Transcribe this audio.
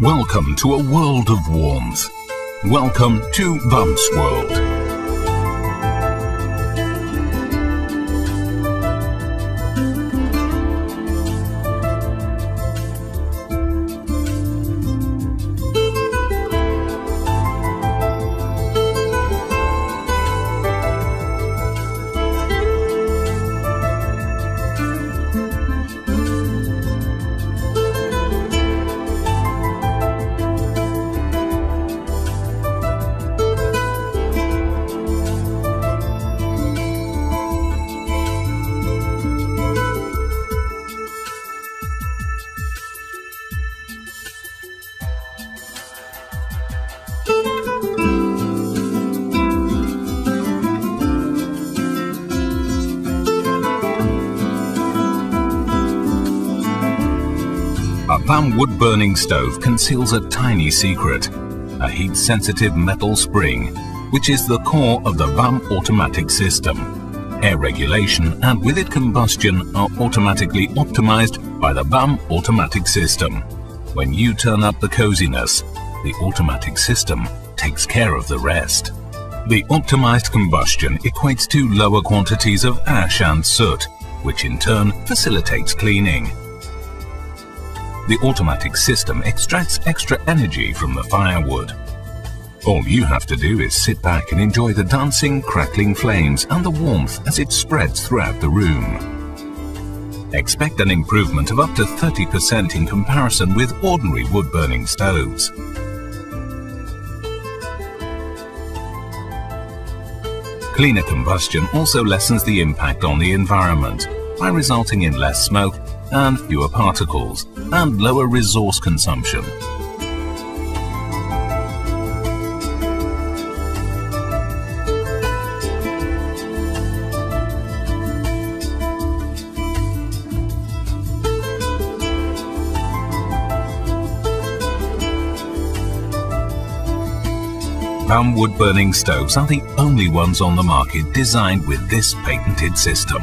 Welcome to a world of warmth. Welcome to Bumps World. A HWAM wood-burning stove conceals a tiny secret, a heat-sensitive metal spring, which is the core of the HWAM automatic system. Air regulation and with it combustion are automatically optimized by the HWAM automatic system. When you turn up the coziness, the automatic system takes care of the rest. The optimized combustion equates to lower quantities of ash and soot, which in turn facilitates cleaning. The automatic system extracts extra energy from the firewood. All you have to do is sit back and enjoy the dancing, crackling flames and the warmth as it spreads throughout the room. Expect an improvement of up to 30% in comparison with ordinary wood-burning stoves. Cleaner combustion also lessens the impact on the environment by resulting in less smoke and fewer particles, and lower resource consumption. HWAM wood-burning stoves are the only ones on the market designed with this patented system.